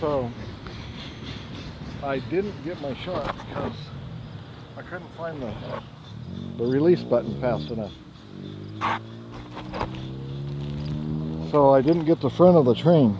So I didn't get my shot because I couldn't find the, the release button fast enough. So I didn't get the front of the train.